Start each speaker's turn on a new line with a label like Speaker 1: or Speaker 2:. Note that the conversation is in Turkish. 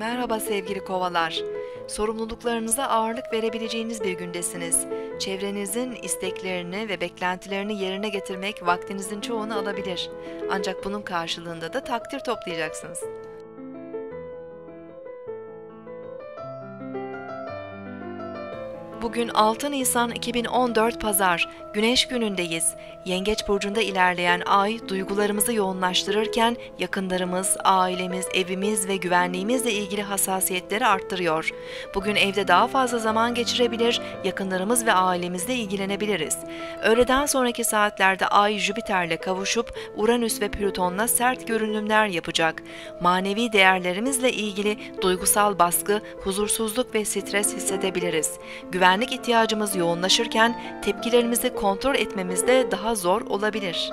Speaker 1: Merhaba sevgili kovalar. Sorumluluklarınıza ağırlık verebileceğiniz bir gündesiniz. Çevrenizin isteklerini ve beklentilerini yerine getirmek vaktinizin çoğunu alabilir. Ancak bunun karşılığında da takdir toplayacaksınız. Bugün 6 Nisan 2014 Pazar, Güneş günündeyiz. Yengeç burcunda ilerleyen ay duygularımızı yoğunlaştırırken yakınlarımız, ailemiz, evimiz ve güvenliğimizle ilgili hassasiyetleri arttırıyor. Bugün evde daha fazla zaman geçirebilir, yakınlarımız ve ailemizle ilgilenebiliriz. Öğleden sonraki saatlerde ay Jüpiter'le kavuşup Uranüs ve Plüton'la sert görünümler yapacak. Manevi değerlerimizle ilgili duygusal baskı, huzursuzluk ve stres hissedebiliriz. Güvenlik ihtiyacımız yoğunlaşırken tepkilerimizi kontrol etmemiz de daha zor olabilir.